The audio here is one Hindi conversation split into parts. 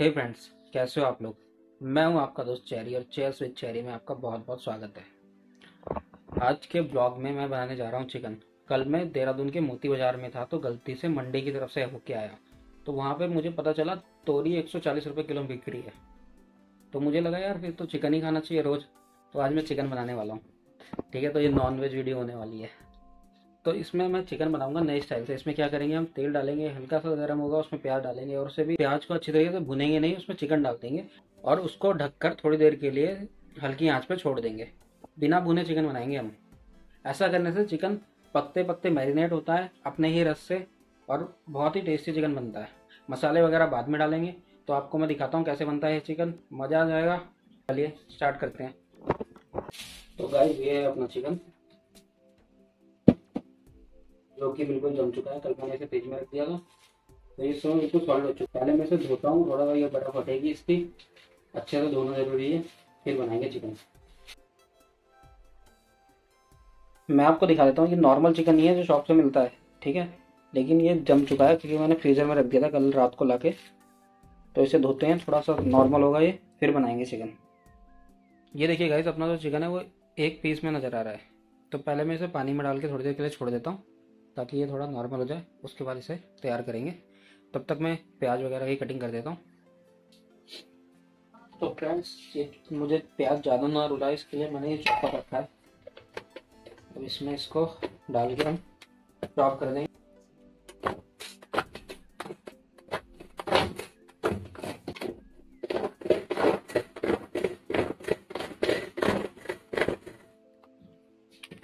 हे फ्रेंड्स कैसे हो आप लोग? मैं हूँ आपका दोस्त चेरी और चेयर्स विद चेरी में आपका बहुत बहुत स्वागत है। आज के ब्लॉग में मैं बनाने जा रहा हूँ चिकन कल मैं देहरादून के मोती बाज़ार में था तो गलती से मंडी की तरफ़ से होके आया। तो वहाँ पे मुझे पता चला तोरी एक सौ किलो बिक रही है। तो मुझे लगा यार फिर तो चिकन ही खाना चाहिए रोज़। तो आज मैं चिकन बनाने वाला हूँ। ठीक है तो ये नॉन वेज वीडियो होने वाली है। तो इसमें मैं चिकन बनाऊँगा नए स्टाइल से। इसमें क्या करेंगे, हम तेल डालेंगे, हल्का सा गर्म होगा, उसमें प्याज डालेंगे और उसे भी प्याज को अच्छी तरीके से भुनेंगे नहीं, उसमें चिकन डाल देंगे और उसको ढककर थोड़ी देर के लिए हल्की आँच पे छोड़ देंगे। बिना भुने चिकन बनाएँगे हम। ऐसा करने से चिकन पकते पकते मैरिनेट होता है अपने ही रस से और बहुत ही टेस्टी चिकन बनता है। मसाले वगैरह बाद में डालेंगे तो आपको मैं दिखाता हूँ कैसे बनता है चिकन मज़ा आ जाएगा। चलिए स्टार्ट करते हैं। तो गाइस ये है अपना चिकन जो कि बिल्कुल जम चुका है कल मैंने इसे फ्रिज में रख दिया था। तो ये समय बिल्कुल सॉल्ट हो चुका है। पहले मैं इसे धोता हूँ, थोड़ा ये बर्फ़ फटेगी इसकी। अच्छे से धोना ज़रूरी है, फिर बनाएँगे चिकन मैं आपको दिखा देता हूँ, ये नॉर्मल चिकन नहीं है जो शॉप से मिलता है, ठीक है? लेकिन ये जम चुका है, क्योंकि मैंने फ्रीज़र में रख दिया था कल रात को ला के तो इसे धोते हैं, थोड़ा सा नॉर्मल होगा ये, फिर बनाएँगे चिकन ये देखिए गाइस अपना जो चिकन है, वो एक पीस में नज़र आ रहा है। तो पहले मैं इसे पानी में डाल के थोड़ी देर के लिए छोड़ देता हूँ। ताकि ये थोड़ा नॉर्मल हो जाए, उसके बाद इसे तैयार करेंगे। तब तक मैं प्याज वगैरह की कटिंग कर देता हूँ। तो फ्रेंड्स ये मुझे प्याज ज़्यादा ना रुला इसके लिए मैंने ये चॉपर रखा है। अब इसमें इसको डाल के हम चॉप कर देंगे।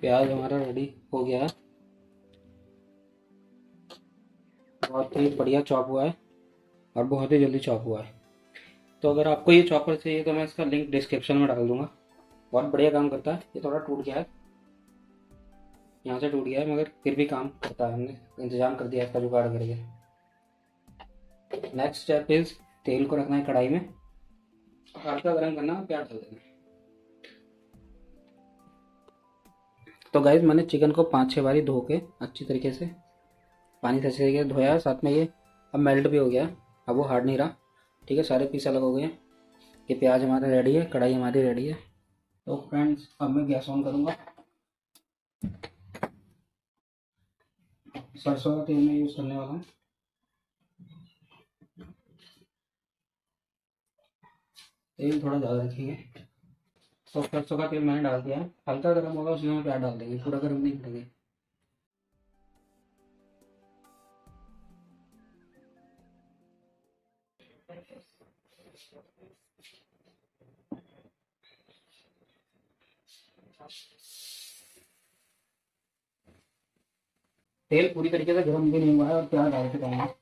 प्याज हमारा रेडी हो गया। है ही बढ़िया चॉप हुआ है और बहुत ही जल्दी चॉप हुआ है। तो अगर आपको ये चॉपर चाहिए तो मैं इसका लिंक डिस्क्रिप्शन में डाल दूँगा। बहुत बढ़िया काम करता है। ये थोड़ा टूट गया है। यहाँ से टूट गया है, मगर फिर भी काम करता है। हमने इंतज़ाम कर दिया इसका जुगाड़ करके। नेक्स्ट स्टेप इज़ तेल को रखना है कढ़ाई में। हल्का गर्म करना प्याज डाल देना तो गाइज़ मैंने चिकन को पाँच छः बारी धो के अच्छी तरीके से पानी से तरीके से धोया, साथ में ये अब मेल्ट भी हो गया। अब वो हार्ड नहीं रहा। ठीक है, सारे पीस अलग हो गए ये प्याज हमारा रेडी है, कढ़ाई हमारी रेडी है। तो फ्रेंड्स अब मैं गैस ऑन करूँगा। सरसों का तेल मैं यूज़ करने वाला हूँ। तेल थोड़ा ज़्यादा रखेंगे। तो सरसों का तेल मैंने डाल दिया हल्का गर्म होगा उसमें हम प्याज डाल देंगे। पूरा गर्म नहीं करेंगे। तेल पूरी तरीके से गर्म भी नहीं हुआ है और प्याज डाल के हूँ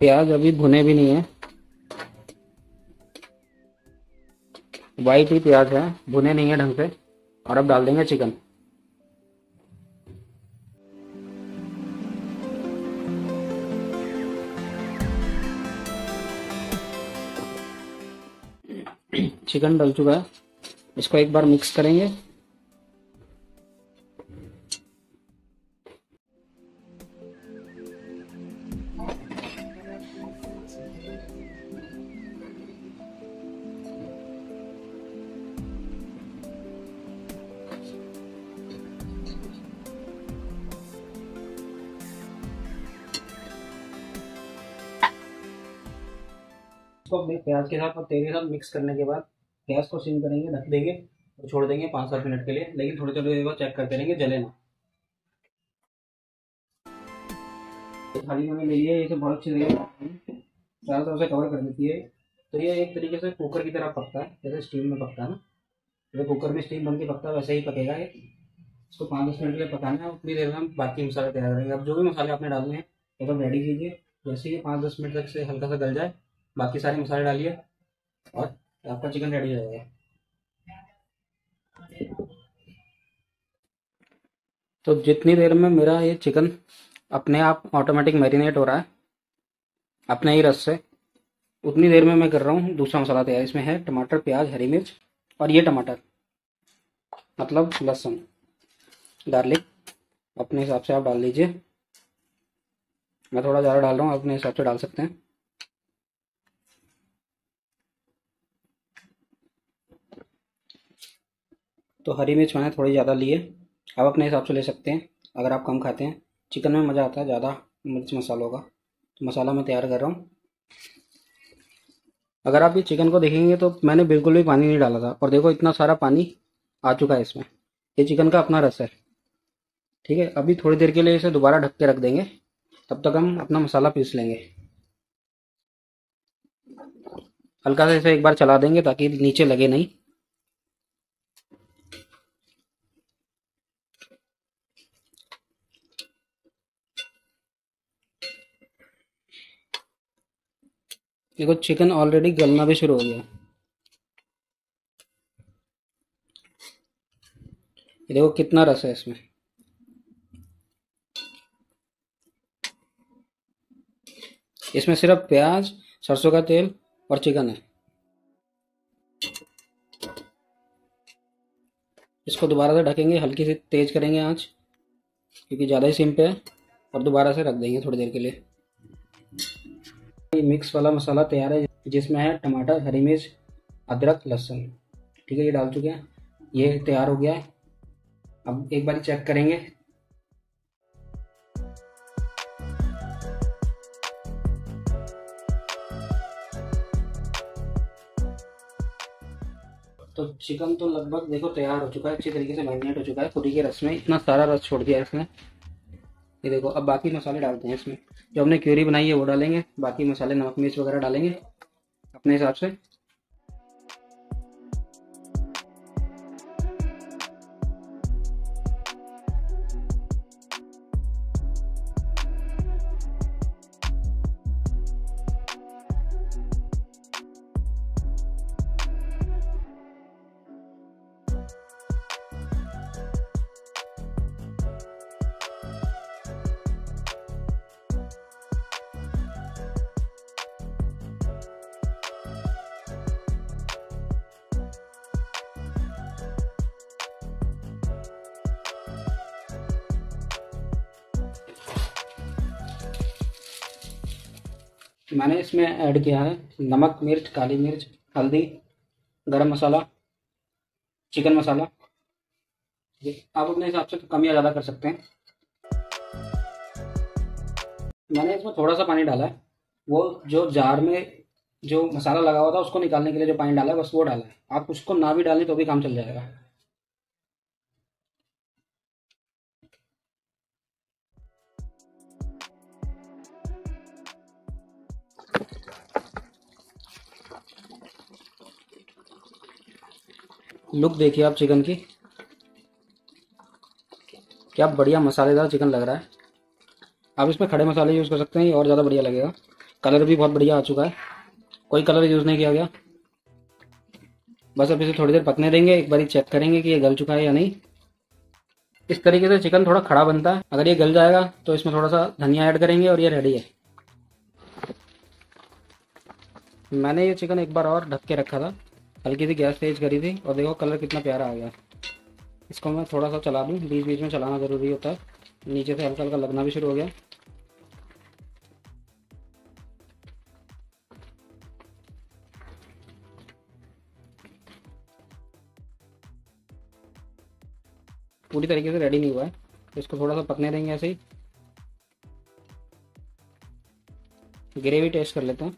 प्याज अभी भुने भी नहीं है। वाइट ही प्याज है, भुने नहीं है ढंग से। और अब डाल देंगे चिकन चिकन डल चुका है। इसको एक बार मिक्स करेंगे। इसको अपने प्याज के साथ और तेल के साथ मिक्स करने के बाद गैस को सिम करेंगे ढक देंगे और छोड़ देंगे पाँच सात मिनट के लिए। लेकिन थोड़ी थोड़ी देर बाद चेक करते रहेंगे, जले ना। थाली मैंने ले लिया इसे बहुत अच्छी तरीके चारों तरफ़ से कवर कर देती है। तो ये एक तरीके से कुकर की तरह पकता है, जैसे स्टीम में पकता है ना। जैसे कुकर में स्टीम बन के पकता है, वैसे ही पकेगा ये। इसको पाँच दस मिनट के लिए पकाना है उतनी देर में हम बाकी मसाले तैयार करेंगे। अब जो भी मसाले आपने डालने हैं, एकदम रेडी कीजिए। जैसे ही पाँच दस मिनट तक से हल्का सा गल जाए बाकी सारे मसाले डालिए और आपका चिकन रेडी हो जाएगा। तो जितनी देर में मेरा ये चिकन अपने आप ऑटोमेटिक मैरिनेट हो रहा है, अपने ही रस से, उतनी देर में मैं कर रहा हूँ दूसरा मसाला तैयार। इसमें है टमाटर, प्याज, हरी मिर्च और ये टमाटर मतलब लहसुन। गार्लिक अपने हिसाब से आप डाल लीजिए। मैं थोड़ा ज़्यादा डाल रहा हूँ अपने हिसाब से डाल सकते हैं। तो हरी मिर्च मैंने थोड़ी ज़्यादा लिए आप अपने हिसाब से ले सकते हैं। अगर आप कम खाते हैं। चिकन में मज़ा आता है ज़्यादा मिर्च मसालों का। तो मसाला मैं तैयार कर रहा हूँ। अगर आप ये चिकन को देखेंगे तो मैंने बिल्कुल भी पानी नहीं डाला था। और देखो इतना सारा पानी आ चुका है इसमें। ये चिकन का अपना रस है। ठीक है? अभी थोड़ी देर के लिए इसे दोबारा ढक के रख देंगे। तब तक हम अपना मसाला पीस लेंगे। हल्का सा इसे एक बार चला देंगे ताकि नीचे लगे नहीं। देखो चिकन ऑलरेडी गलना भी शुरू हो गया। ये देखो, कितना रस है इसमें। इसमें सिर्फ़ प्याज, सरसों का तेल और चिकन है। इसको दोबारा से ढकेंगे, हल्की सी तेज करेंगे आँच, क्योंकि ज़्यादा ही सिम पे है, और दोबारा से रख देंगे थोड़ी देर के लिए। मिक्स वाला मसाला तैयार है, जिसमें है टमाटर, हरी मिर्च, अदरक, लहसुन। ठीक है, ये डाल चुके हैं। ये तैयार हो गया है। अब एक बार चेक करेंगे। तो चिकन तो लगभग देखो तैयार हो चुका है, अच्छी तरीके से मैरिनेट हो चुका है। पूरी के रस में इतना सारा रस छोड़ दिया इसने। ये देखो, अब बाकी मसाले डालते हैं इसमें। जो हमने क्यूरी बनाई है, वो डालेंगे। बाकी मसाले नमक, मिर्च वगैरह डालेंगे अपने हिसाब से। मैंने इसमें ऐड किया है नमक, मिर्च, काली मिर्च, हल्दी, गरम मसाला, चिकन मसाला। ये आप अपने हिसाब से कम या ज़्यादा कर सकते हैं। मैंने इसमें थोड़ा सा पानी डाला है। वो जो जार में जो मसाला लगा हुआ था, उसको निकालने के लिए जो पानी डाला है, बस वो डाला है। आप उसको ना भी डालें तो भी काम चल जाएगा। लुक देखिए आप चिकन की। क्या बढ़िया मसालेदार चिकन लग रहा है। आप इसमें खड़े मसाले यूज़ कर सकते हैं और ज़्यादा बढ़िया लगेगा। कलर भी बहुत बढ़िया आ चुका है। कोई कलर यूज़ नहीं किया गया। बस अब इसे थोड़ी देर पकने देंगे, एक बार चेक करेंगे कि ये गल चुका है या नहीं। इस तरीके से चिकन थोड़ा खड़ा बनता है। अगर ये गल जाएगा तो इसमें थोड़ा सा धनिया ऐड करेंगे और ये रेडी है। मैंने ये चिकन एक बार और ढक के रखा था। हल्की सी गैस तेज करी थी और देखो कलर कितना प्यारा आ गया। इसको मैं थोड़ा सा चला दूँ बीच बीच में चलाना ज़रूरी होता है। नीचे से हल्का हल्का लगना भी शुरू हो गया। पूरी तरीके से रेडी नहीं हुआ है। इसको थोड़ा सा पकने देंगे ऐसे ही। ग्रेवी टेस्ट कर लेते हैं।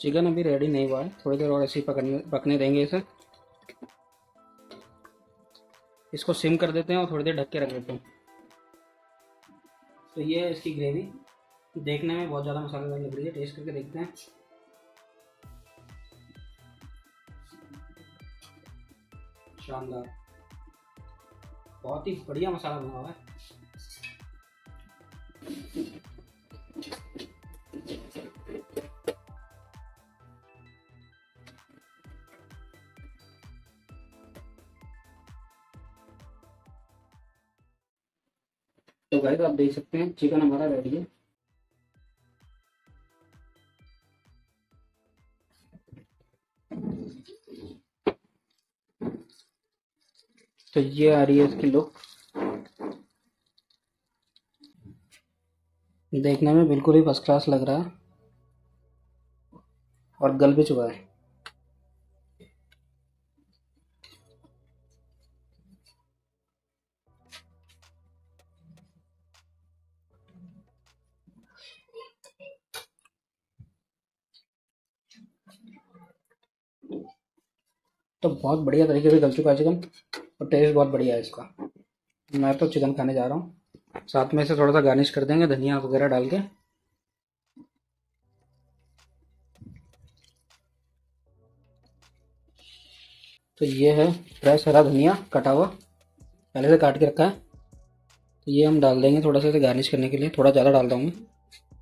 चिकन अभी रेडी नहीं हुआ है। थोड़ी देर और ऐसे ही पकड़ने, पकने देंगे इसे। इसको सिम कर देते हैं और थोड़ी देर ढक के रख देते हैं। तो ये है इसकी ग्रेवी देखने में बहुत ज़्यादा मसालेदार लग रही है। टेस्ट करके देखते हैं। शानदार। बहुत ही बढ़िया मसाला बना हुआ है। तो आप देख सकते हैं चिकन हमारा रेडी है। तो ये आ रही है इसकी लुक देखने में बिल्कुल ही फ़र्स्ट क्लास लग रहा है। और गल भी चुका है। तो बहुत बढ़िया तरीके से गल चुका है चिकन और टेस्ट बहुत बढ़िया है इसका। मैं तो चिकन खाने जा रहा हूँ। साथ में इसे थोड़ा सा गार्निश कर देंगे, धनिया वगैरह डाल के। तो ये है फ्रेश हरा धनिया कटा हुआ। पहले से काट के रखा है। तो ये हम डाल देंगे थोड़ा सा इसे गार्निश करने के लिए। थोड़ा ज़्यादा डाल दूँगी।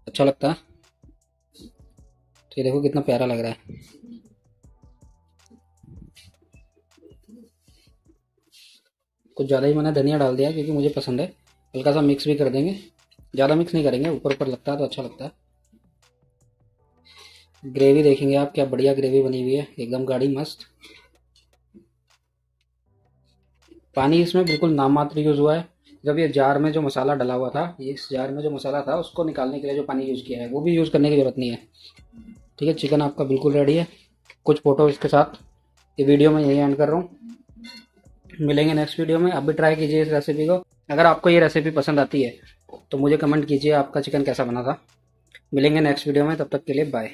अच्छा लगता है। तो ये देखो कितना प्यारा लग रहा है। कुछ ज़्यादा ही मैंने धनिया डाल दिया क्योंकि मुझे पसंद है। हल्का सा मिक्स भी कर देंगे। ज़्यादा मिक्स नहीं करेंगे, ऊपर ऊपर लगता है तो अच्छा लगता है। ग्रेवी देखेंगे आप, क्या बढ़िया ग्रेवी बनी हुई है। एकदम गाढ़ी, मस्त। पानी इसमें बिल्कुल नाम मात्र यूज़ हुआ है। जब ये जार में जो मसाला डला हुआ था इस जार में जो मसाला था, उसको निकालने के लिए जो पानी यूज़ किया है, वो भी यूज़ करने की ज़रूरत नहीं है। ठीक है चिकन आपका बिल्कुल रेडी है। कुछ फ़ोटो इसके साथ ये वीडियो में यही एंड कर रहा हूँ। मिलेंगे नेक्स्ट वीडियो में, आप भी ट्राई कीजिए इस रेसिपी को। अगर आपको ये रेसिपी पसंद आती है तो मुझे कमेंट कीजिए आपका चिकन कैसा बना था। मिलेंगे नेक्स्ट वीडियो में, तब तक के लिए बाय